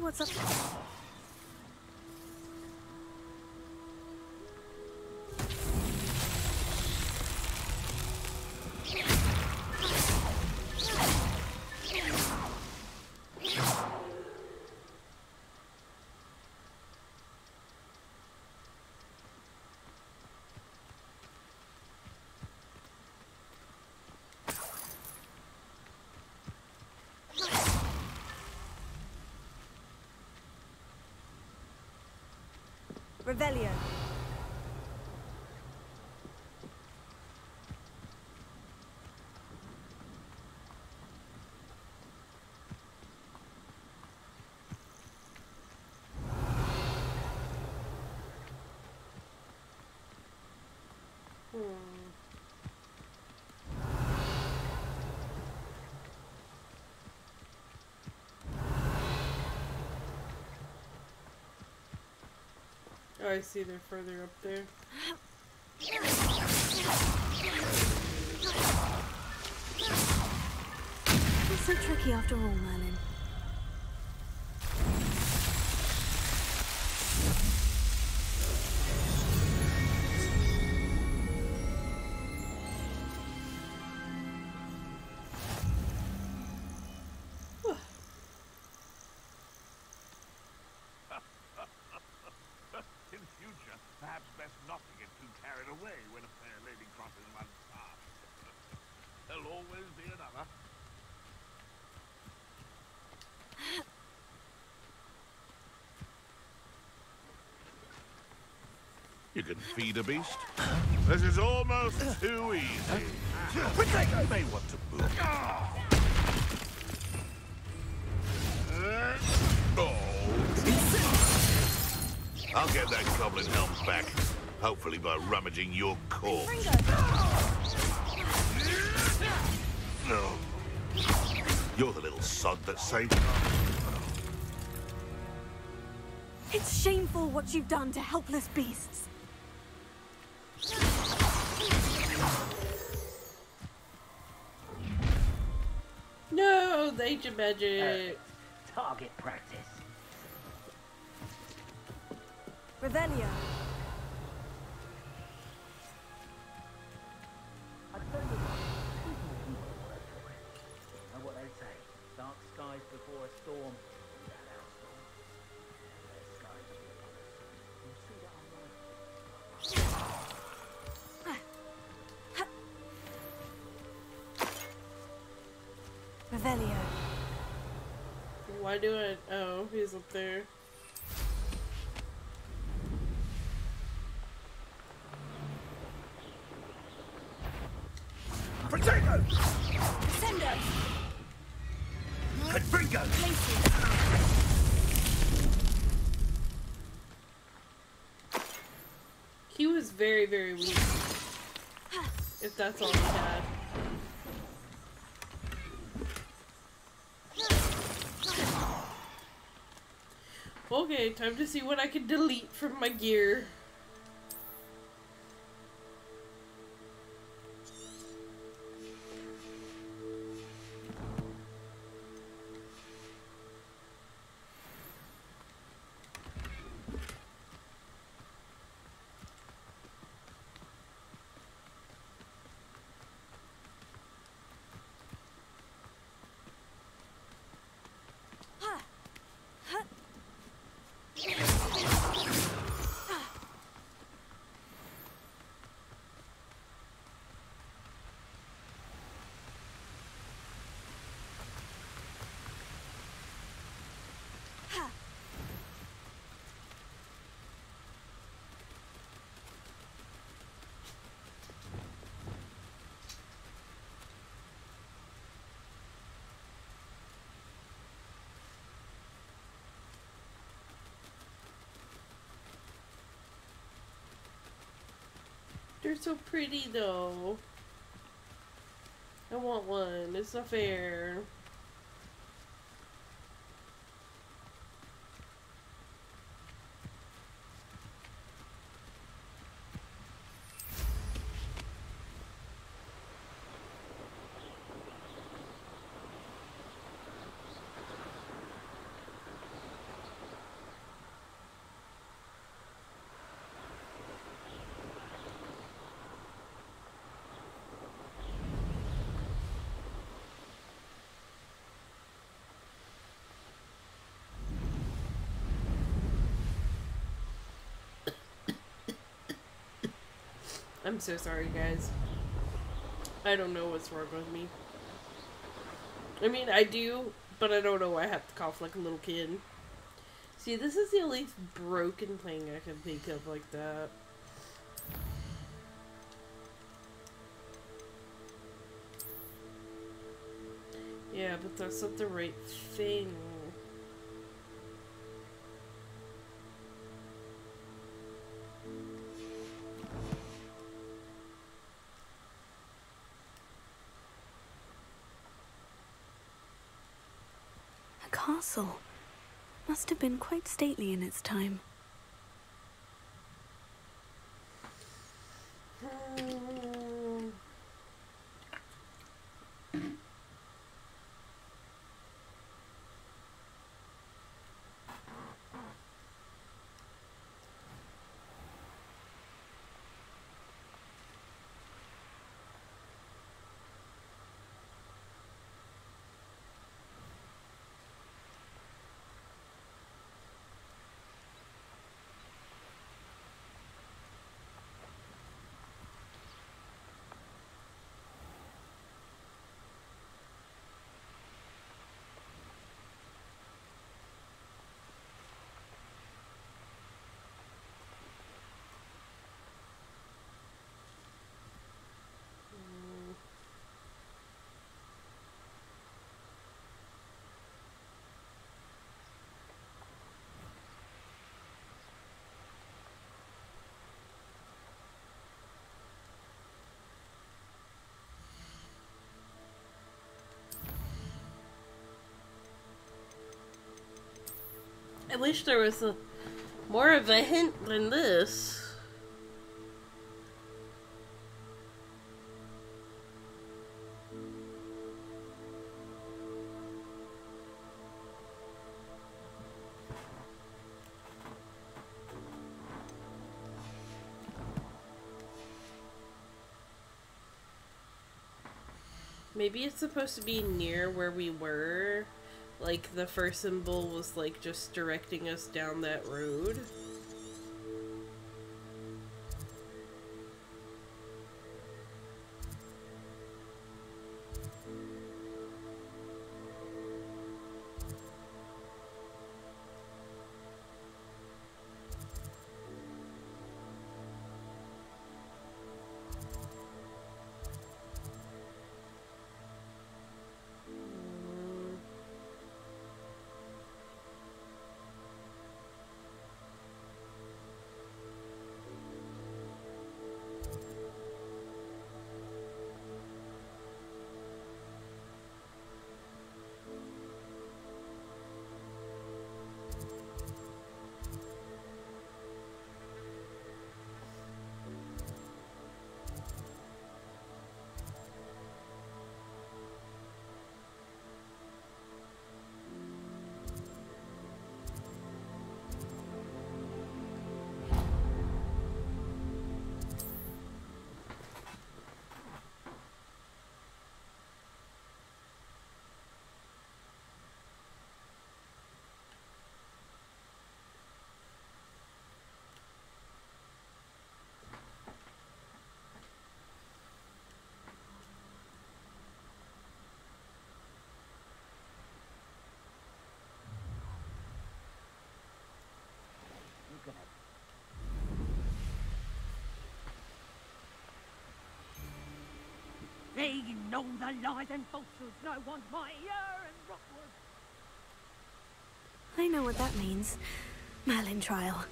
what's up. Revelio. Oh, I see they're further up there. It's so tricky after all, Merlin. You can feed a beast. This is almost too easy. You may want to move. Uh, oh. I'll get that goblin helms back. Hopefully by rummaging your corpse. No. You're the little sod that saved It's shameful what you've done to helpless beasts. No, the ancient magic. Uh, target practice. Revelio. I tell you what, people do work for it. You know what they say? Dark skies before a storm. Revelio. Why do I? Oh, he's up there. Potato! Ascendo. Confringo! He was very, very weak. If that's all he had. Time to see what I can delete from my gear. They're so pretty though. I want one. It's not fair. I'm so sorry, guys. I don't know what's wrong with me. I mean, I do, but I don't know why I have to cough like a little kid. See, this is the only broken thing I can think of like that. Yeah, but that's not the right thing. Castle. Must have been quite stately in its time. I wish there was a more of a hint than this. Maybe it's supposed to be near where we were. Like the first symbol was like just directing us down that road. The lies and falsehoods no one's mightier and Rookwood. I know what that means. Merlin trial.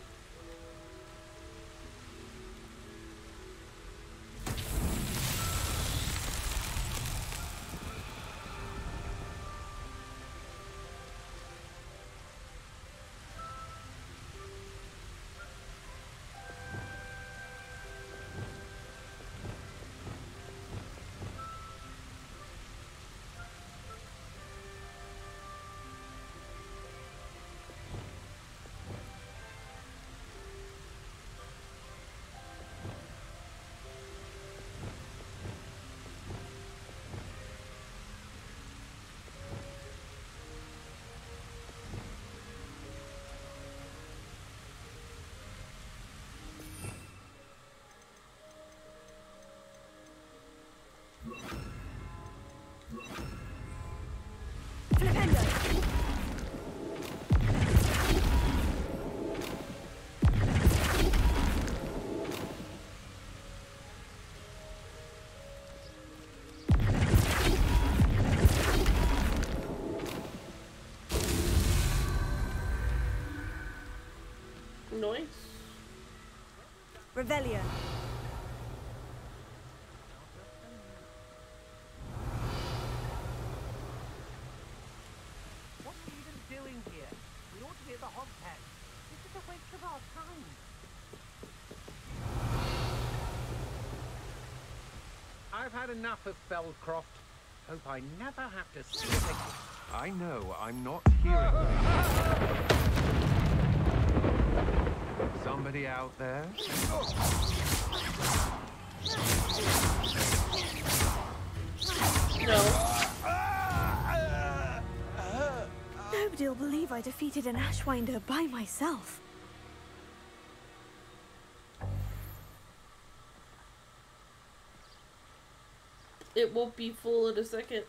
Revelio. What are you even doing here? We ought to be at the Hogpen. This is a waste of our time. I've had enough of Feldcroft. Hope I never have to see it again. I know I'm not hearing you. Somebody out there? No. Nobody'll believe I defeated an Ashwinder by myself. It won't be full in a second.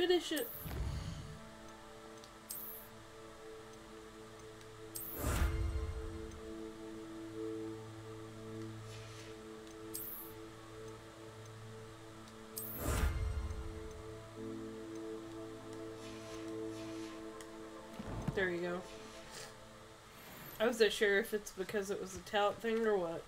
Finish it. There you go. I wasn't sure if it's because it was a talent thing or what.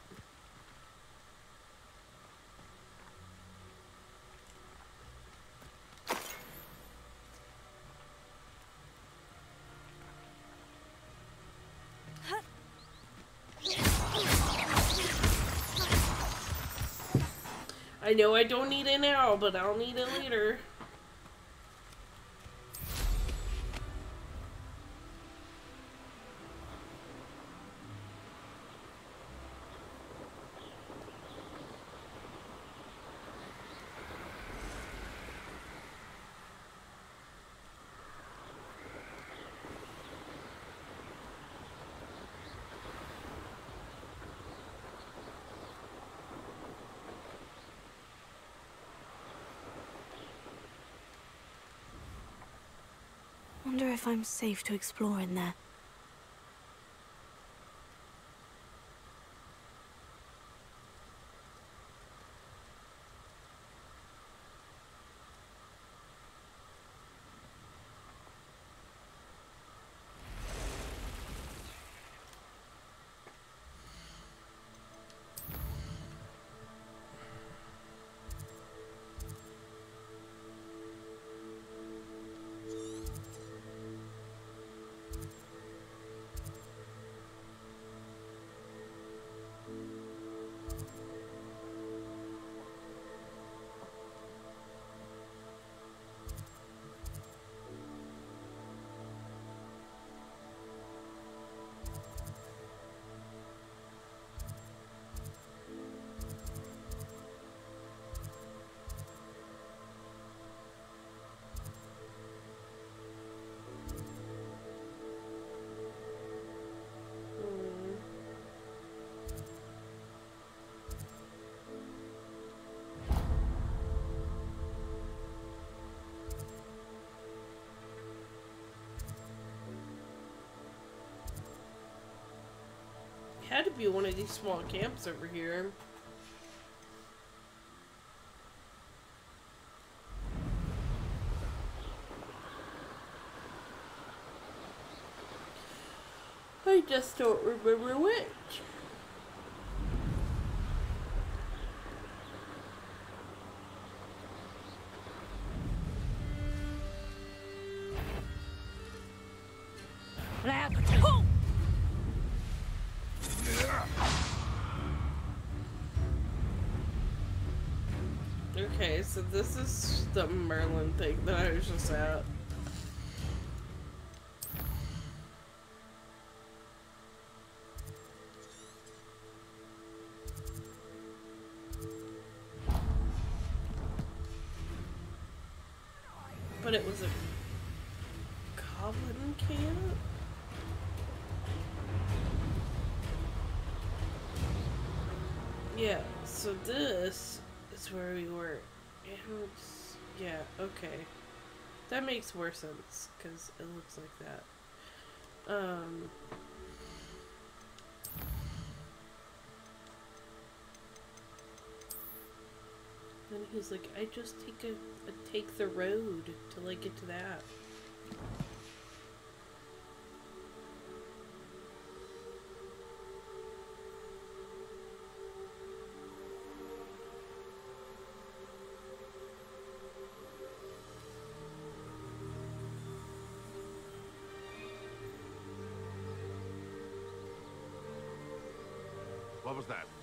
I know I don't need it now, but I'll need it later. If I'm safe to explore in there. had to be one of these small camps over here. I just don't remember which. So this is the Merlin thing that I was just at. Makes more sense because it looks like that. Um. Then he's like, I just take a, a take the road to like get to that. What was that?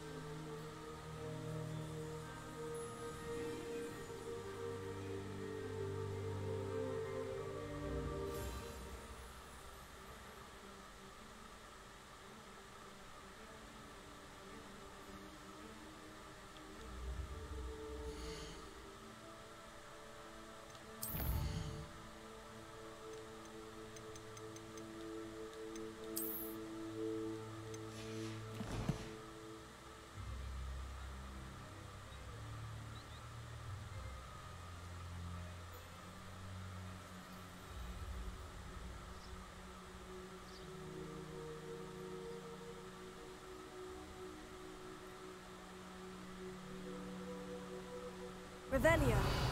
Revelio.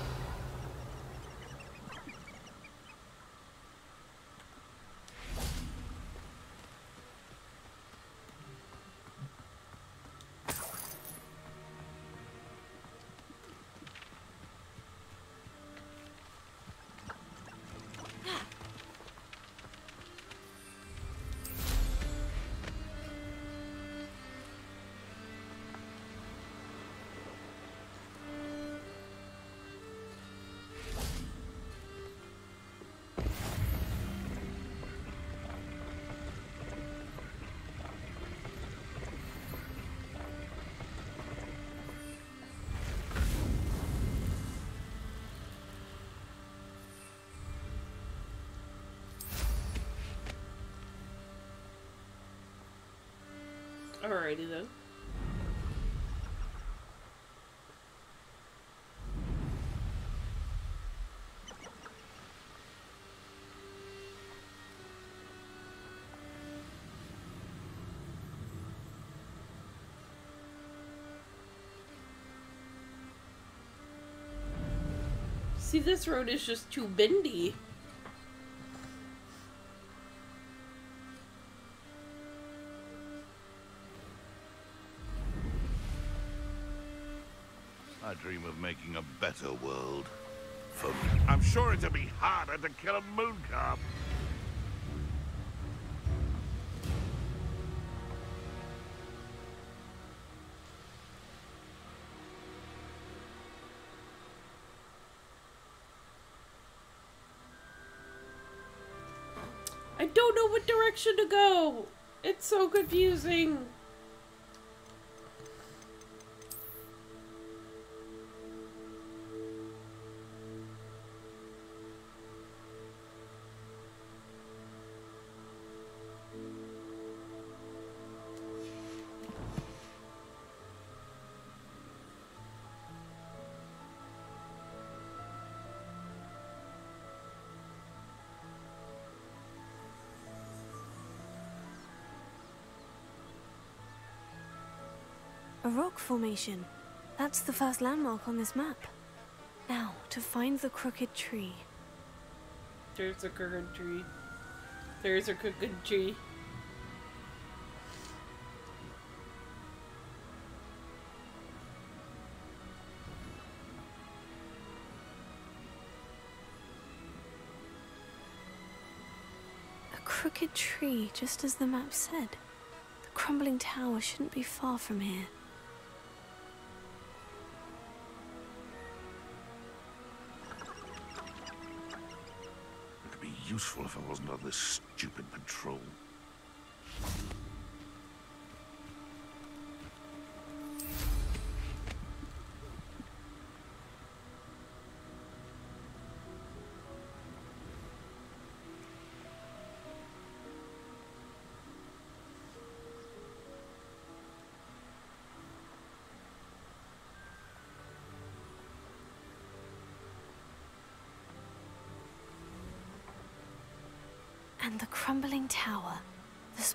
Alrighty then. See, this road is just too bendy. Dream of making a better world. For me. I'm sure it'd be harder to kill a moon calf. I don't know what direction to go. It's so confusing. A rock formation. That's the first landmark on this map. Now, to find the crooked tree. There's a crooked tree. There's a crooked tree. A crooked tree, just as the map said. The crumbling tower shouldn't be far from here. Useful if I wasn't on this stupid patrol.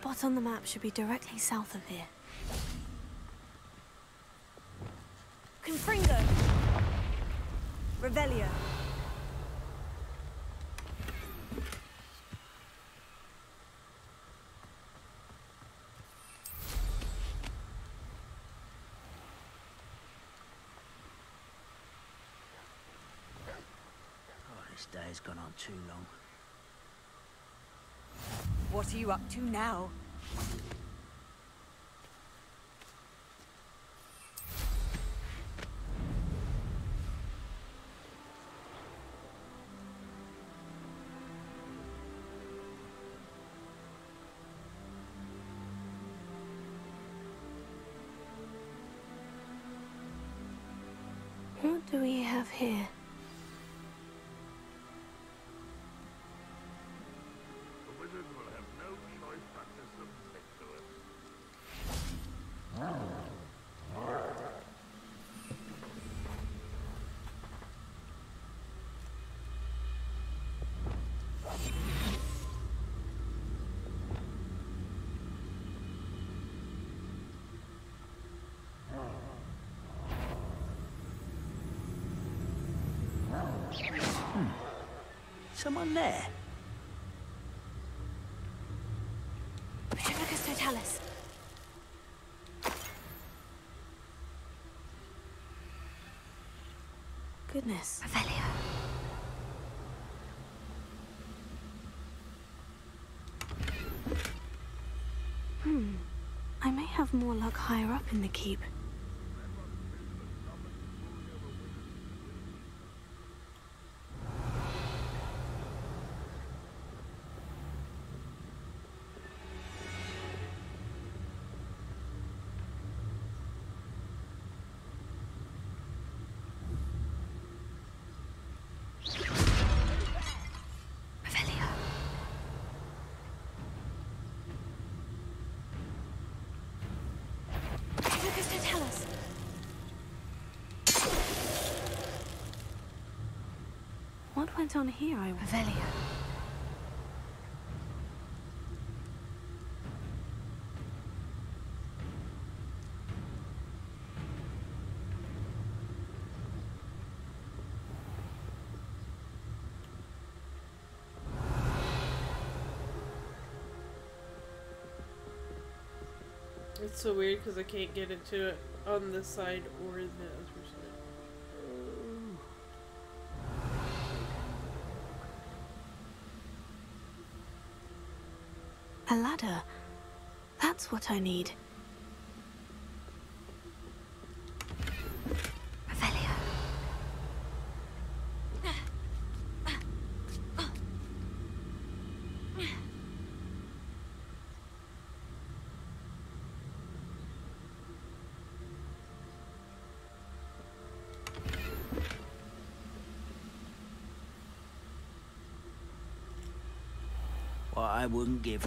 Spot on the map should be directly south of here. Confringo! Revelio. Oh, this day's gone on too long. What are you up to now? What do we have here? Someone there? Petrificus totalis. Goodness. Revelio. Hmm. I may have more luck higher up in the keep. Revelio. Petrificus totalis. What went on here, I Revelio. It's so weird because I can't get into it on this side or the A ladder. That's what I need. I wouldn't give.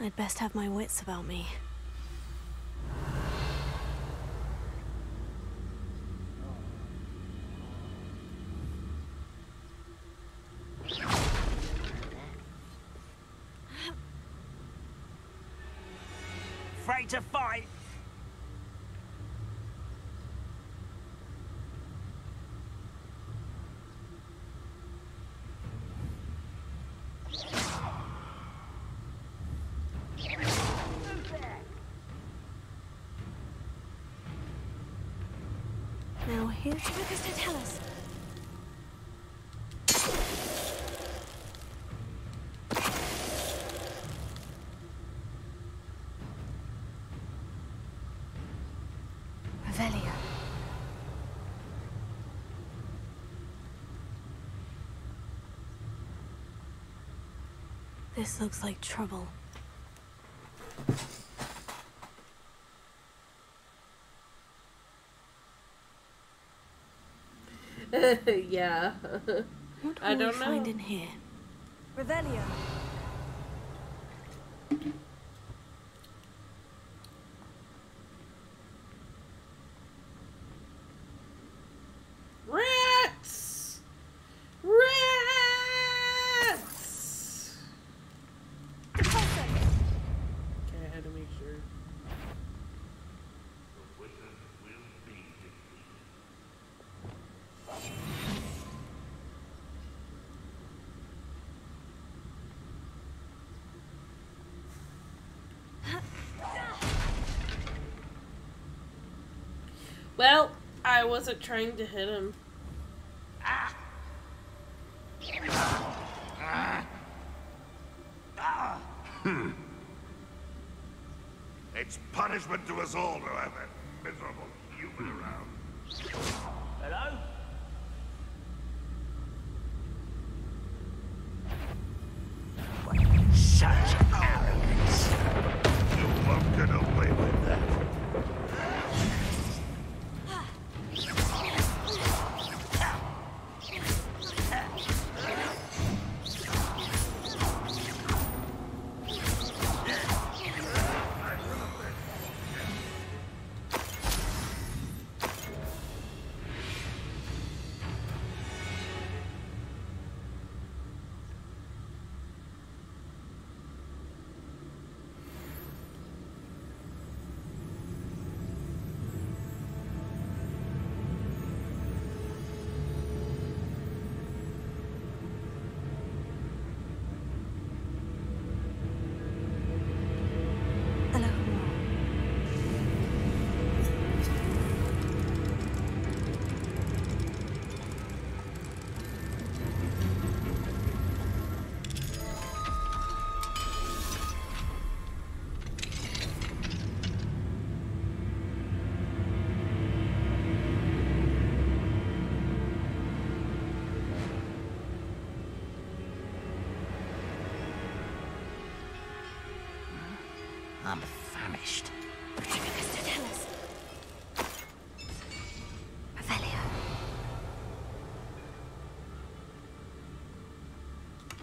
I'd best have my wits about me. afraid to fight? Now here's Lucas to tell us. This looks like trouble. yeah. What will I don't we find know. in here? Revelio. Rats! Rats! Okay, I had to make sure. Well, I wasn't trying to hit him. Hmm. It's punishment to us all to have that miserable human around.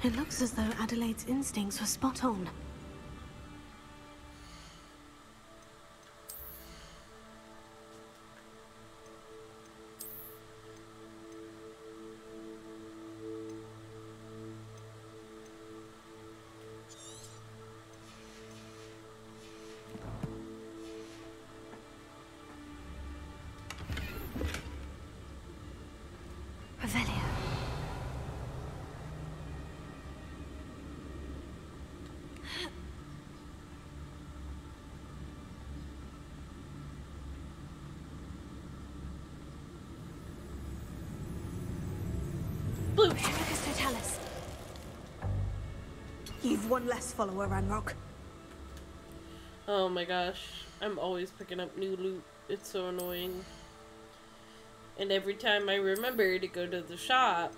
It looks as though Adelaide's instincts were spot on. You've one less follower, Ranrock. Oh my gosh. I'm always picking up new loot. It's so annoying. And every time I remember to go to the shop,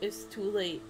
it's too late.